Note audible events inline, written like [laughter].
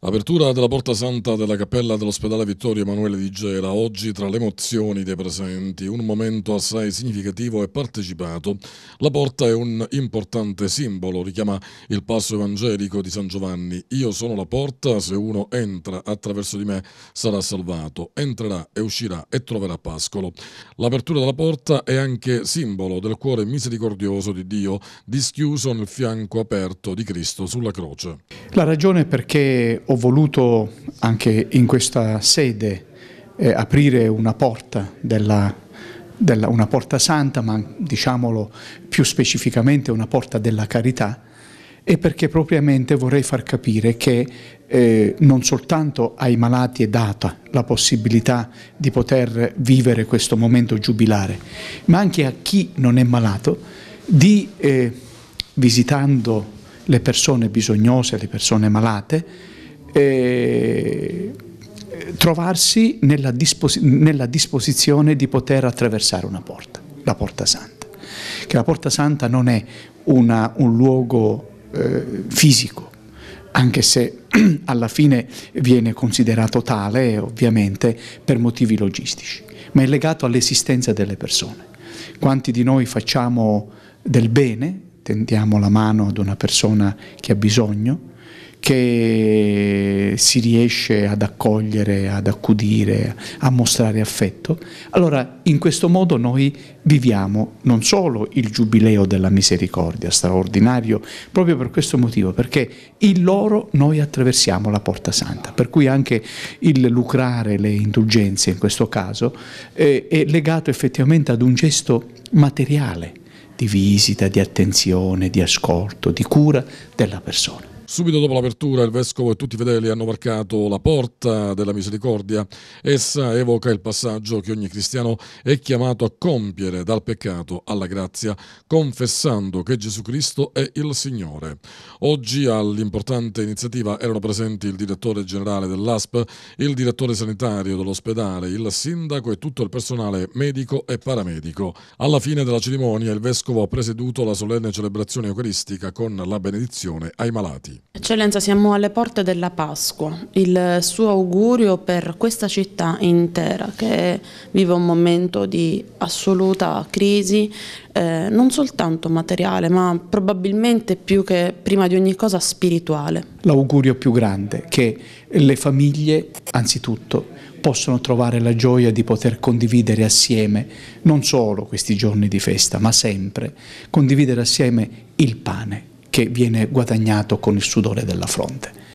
Apertura della porta santa della cappella dell'ospedale Vittorio Emanuele di Gela, oggi tra le emozioni dei presenti, un momento assai significativo e partecipato. La porta è un importante simbolo, richiama il passo evangelico di San Giovanni. Io sono la porta, se uno entra attraverso di me sarà salvato, entrerà e uscirà e troverà pascolo. L'apertura della porta è anche simbolo del cuore misericordioso di Dio, dischiuso nel fianco aperto di Cristo sulla croce. La ragione è perché ho voluto anche in questa sede eh, aprire una porta, della, della, una porta santa, ma diciamolo più specificamente una porta della carità, e perché propriamente vorrei far capire che eh, non soltanto ai malati è data la possibilità di poter vivere questo momento giubilare, ma anche a chi non è malato di, eh, visitando le persone bisognose, le persone malate, eh, trovarsi nella, disposi nella, disposizione di poter attraversare una porta, la porta santa. Che la porta santa non è una, un luogo eh, fisico, anche se [clears throat] alla fine viene considerato tale ovviamente per motivi logistici, ma è legato all'esistenza delle persone. Quanti di noi facciamo del bene, tendiamo la mano ad una persona che ha bisogno, che si riesce ad accogliere, ad accudire, a mostrare affetto, allora in questo modo noi viviamo non solo il giubileo della misericordia, straordinario proprio per questo motivo, perché in loro noi attraversiamo la porta santa, per cui anche il lucrare le indulgenze in questo caso eh, è legato effettivamente ad un gesto materiale di visita, di attenzione, di ascolto, di cura della persona. Subito dopo l'apertura il vescovo e tutti i fedeli hanno varcato la porta della misericordia. Essa evoca il passaggio che ogni cristiano è chiamato a compiere dal peccato alla grazia, confessando che Gesù Cristo è il Signore. Oggi all'importante iniziativa erano presenti il direttore generale dell'ASP, il direttore sanitario dell'ospedale, il sindaco e tutto il personale medico e paramedico. Alla fine della cerimonia il vescovo ha presieduto la solenne celebrazione eucaristica con la benedizione ai malati. Eccellenza, siamo alle porte della Pasqua. Il suo augurio per questa città intera che vive un momento di assoluta crisi, eh, non soltanto materiale, ma probabilmente più che prima di ogni cosa spirituale. L'augurio più grande che le famiglie, anzitutto, possono trovare la gioia di poter condividere assieme non solo questi giorni di festa, ma sempre condividere assieme il pane che viene guadagnato con il sudore della fronte.